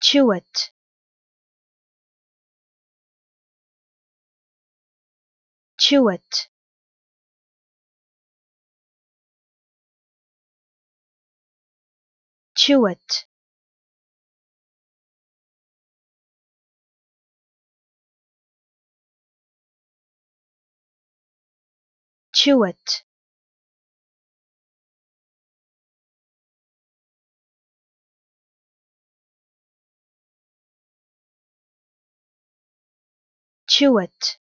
chew it. Chew it chew it